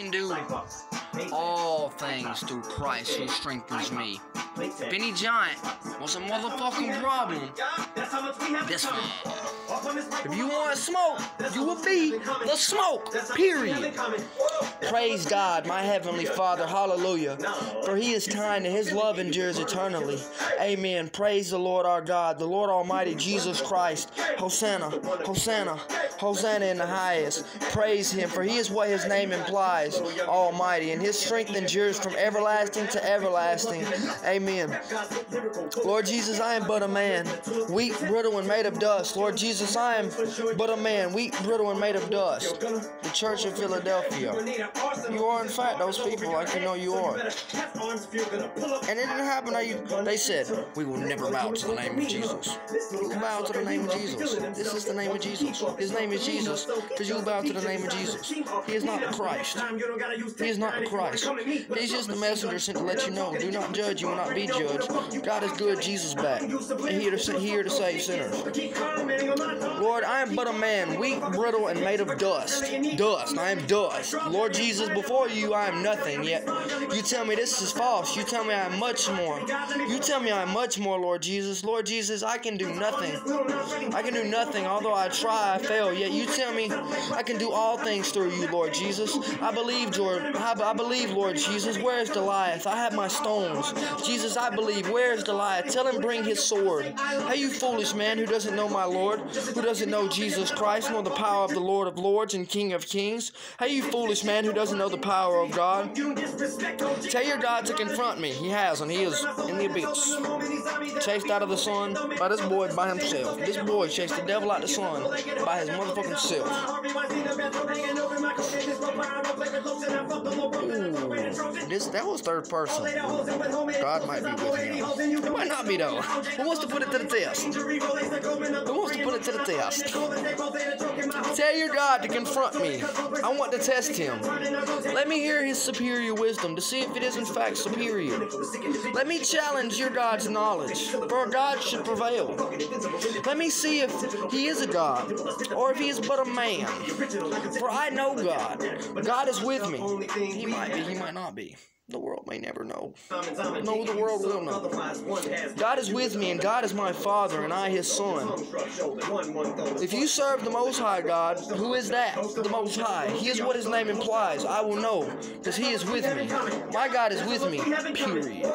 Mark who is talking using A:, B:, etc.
A: can do all things through Christ who strengthens me. Benny Giant was a motherfucking problem. This one. If you want smoke, you will be the smoke. Period. Praise God, my heavenly Father. Hallelujah. For he is kind and his love endures eternally. Amen. Praise the Lord our God, the Lord Almighty Jesus Christ. Hosanna, Hosanna, Hosanna in the highest. Praise him, for he is what his name implies, Almighty, and his strength endures from everlasting to everlasting. Amen. Lord Jesus, I am but a man, weak, brittle, and made of dust. Lord Jesus, I am but a man, weak, brittle, and made of dust. The Church of Philadelphia. You are, in fact, those people like you know you are. And it didn't happen. You, they said, We will never bow to the name of Jesus. Bow to the name of Jesus. This is the name of Jesus. His name is Jesus because you bow to the name of Jesus. He is not Christ. He is not Christ. He's just the messenger sent to let you know. Do not judge, you will not be judged. God is good, Jesus back. And here to, here to save sinners. Lord, I am but a man, weak, brittle, and made of dust. Dust. I am dust. Lord Jesus, before you I am nothing, yet you tell me this is false. You tell me I am much more. You tell me I am much more, Lord Jesus. Lord Jesus, I can do nothing. I can do nothing. Although I try, I fail. Yet you tell me I can do all things through you, Lord Jesus. I believe, Lord. I believe, Lord Jesus. Where is Goliath? I have my stones. Jesus, I believe. Where is Goliath? Tell him bring his sword. Hey, you foolish man who doesn't know my Lord, who doesn't know Jesus Christ, nor the power of the Lord of Lords and King of Kings. Hey, you foolish man who doesn't know the power of God. Tell your God to confront me. He has, and he is in the abyss. Chased out of the sun by this boy by himself. This boy chased the devil out the sun by his motherfucking self. This that was third person. God might be with me. It might not be though. Who wants to put it to the test? Who wants to put it to the test? Tell your God to confront me. I want to test him. Let me hear his superior wisdom to see if it is in fact superior. Let me challenge your God's knowledge, for God should prevail. Let me see if he is a God, or if he is but a man. For I know God. God is with me. He might be, he might not be. The world may never know. No, the world will know. God is with me, and God is my Father, and I his Son. If you serve the Most High God, who is that? The Most High. He is what his name implies. I will know, because he is with me. My God is with me, period.